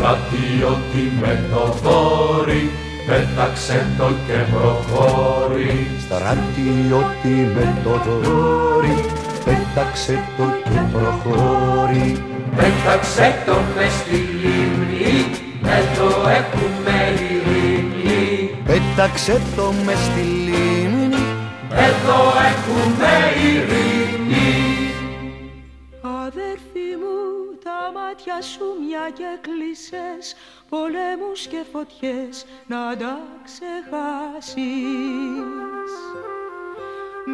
Στρατιώτη με το δόρι πέταξε το και προχώρη. Στρατιώτη με το δόρι πέταξε το και προχώρη. Πέταξε το μες στη λίμνη εδώ έχουμε ειρήνη Πέταξε το μες στη λίμνη εδώ έχουμε ειρήνη Αδέρφη μου τα μάτια σου μια και κλείσες πολέμους και φωτιές να τα ξεχάσεις.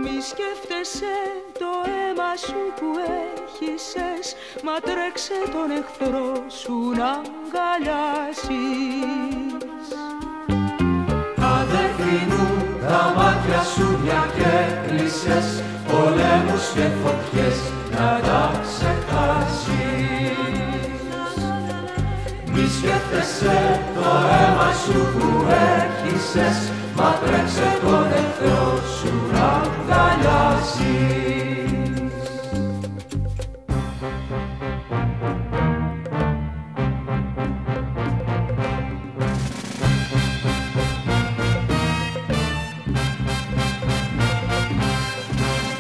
Μη σκέφτεσαι το αίμα σου που έχησες Μα τρέξε τον εχθρό σου να αγκαλιάσεις. Αδερφή μου, τα μάτια σου μια και κλείσες Πολέμους και φωτιές να τα ξεχάσεις Μη σκέφτεσαι το αίμα σου που έχησες Μα τρέξε τον εχθρό σου να αγκαλιάσεις.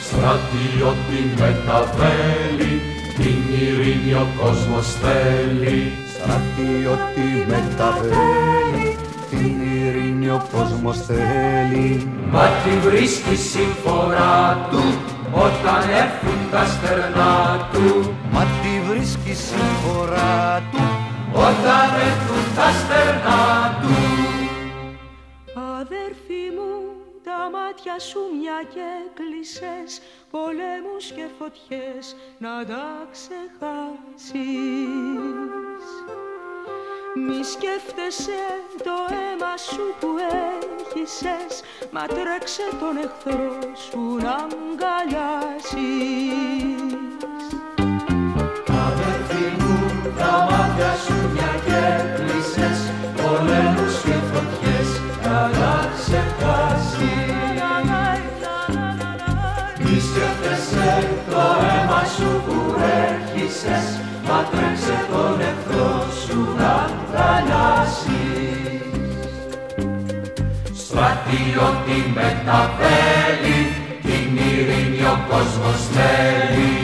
Στρατιώτη με τα βέλη, την ειρήνη ο κόσμος θέλει. Στρατιώτη με τα βέλη, την ειρήνη ο κόσμος θέλει. Μα τη βρίσκει συμφορά του, όταν έρθουν τα στερνά του. Μα τη βρίσκει συμφορά του, όταν έρθουν τα στερνά του. Αδέρφη μου, τα μάτια σου μια και κλείσες πολέμους και φωτιές να τα ξεχάσεις. Μη σκέφτεσαι το αίμα σου που έχησες Μα τρέξε τον εχθρό σου να αγκαλιάσεις Μη σκέφτεσαι το αίμα σου που έχησες Μα τρέξε τον εχθρό σου να αγκαλιάσεις Στρατιώτη με τα βέλη Την ειρήνη ο κόσμος θέλει